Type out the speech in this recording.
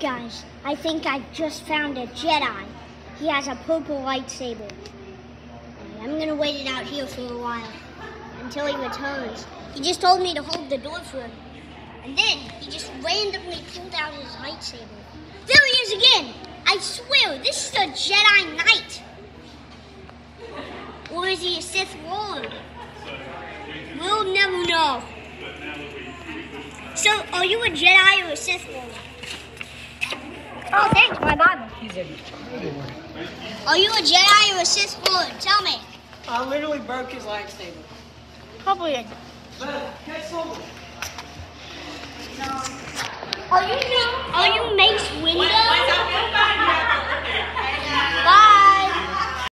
Guys, I think I just found a Jedi. He has a purple lightsaber. I'm gonna wait it out here for a while until he returns. He just told me to hold the door for him. And then he just randomly pulled out his lightsaber. There he is again! I swear, this is a Jedi Knight. Or is he a Sith Lord? We'll never know. So, are you a Jedi or a Sith Lord? Oh, thanks, my Bible. He's a Are you a Jedi or a Sith Lord? Tell me. I literally broke his lightsaber. Probably a. But catch someone. Are you Ma- Are you Mace Windu?